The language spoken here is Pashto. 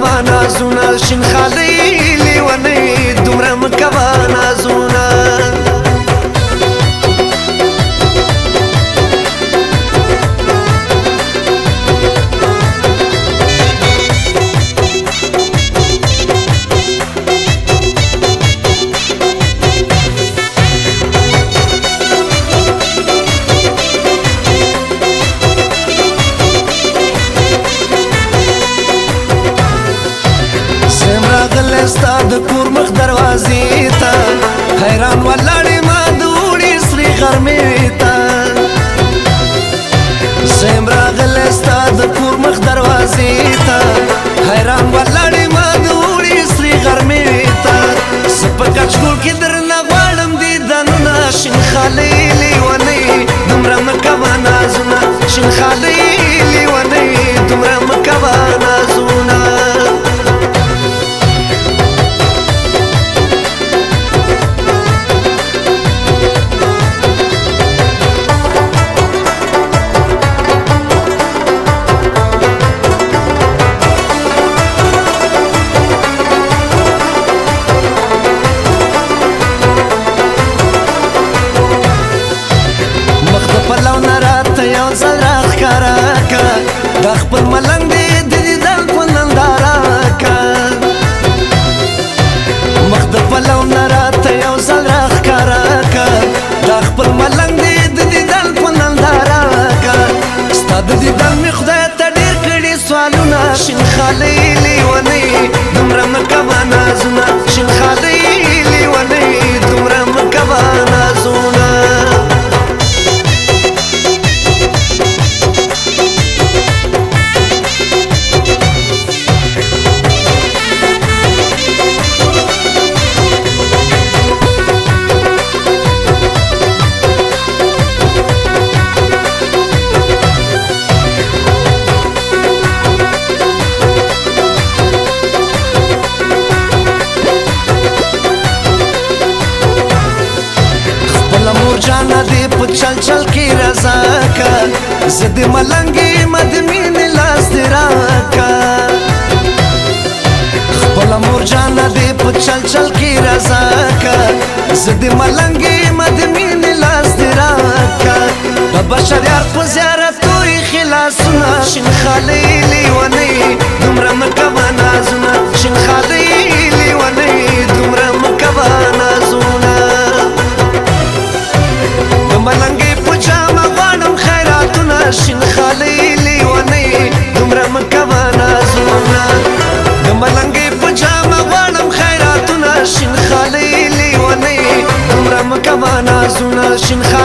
روانه زونه شین خالی ملنګ زد ملنګي مدمین لاس درا کا خپل مور جان دې په چل چل کې رضا کا زد ملنګي مدمین لاس درا کا د بشریات په زیارت کوی خلاص نشین خلیلی والی لیونی دومره مکوه نازونه د ملنګې په جامه غواړم خیراتونه شین خالۍ لیونی دومره مکوه نازونه شین خالۍ